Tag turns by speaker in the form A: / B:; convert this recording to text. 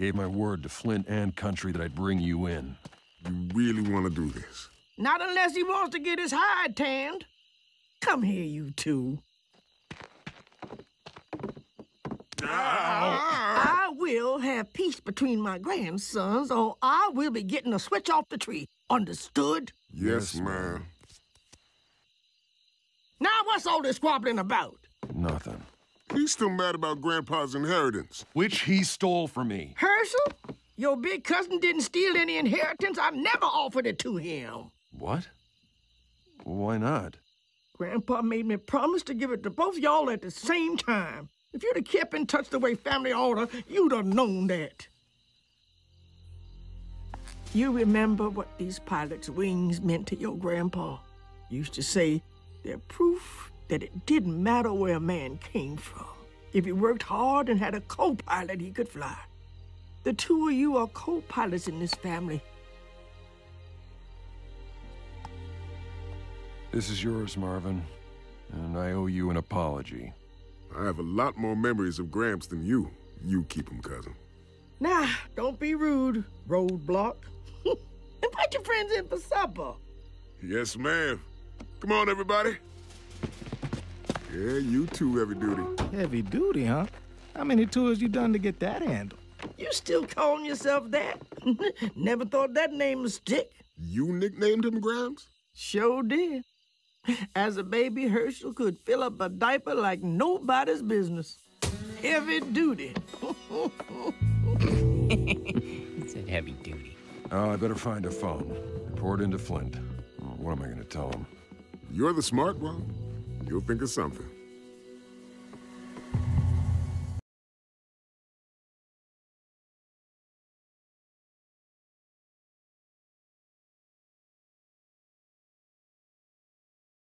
A: gave my word to Flint and Country that I'd bring you in.
B: You really want to do this?
C: Not unless he wants to get his hide tanned. Come here, you two. Ah! I will have peace between my grandsons, or I will be getting a switch off the tree. Understood?
B: Yes, ma'am.
C: Now, what's all this squabbling about?
A: Nothing.
B: He's still mad about Grandpa's inheritance.
A: Which he stole from me.
C: Herschel? Your big cousin didn't steal any inheritance. I never offered it to him.
A: What? Why not?
C: Grandpa made me promise to give it to both y'all at the same time. If you'd have kept in touch the way family order, you'd have known that. You remember what these pilots' wings meant to your grandpa? Used to say they're proof that it didn't matter where a man came from. If he worked hard and had a co-pilot, he could fly. The two of you are co-pilots in this family.
A: This is yours, Marvin. And I owe you an apology.
B: I have a lot more memories of Gramps than you. You keep them, cousin.
C: Now, don't be rude, roadblock. Invite your friends in for supper.
B: Yes, ma'am. Come on, everybody. Yeah, you too, heavy duty.
D: Heavy duty, huh? How many tours you done to get that handle?
C: You still calling yourself that? Never thought that name would stick.
B: You nicknamed him Gramps?
C: Sure did. As a baby, Herschel could fill up a diaper like nobody's business. Heavy duty.
E: He said heavy duty.
A: Oh, I better find a phone. Report into Flint. What am I going to tell him?
B: You're the smart one. You'll think of something.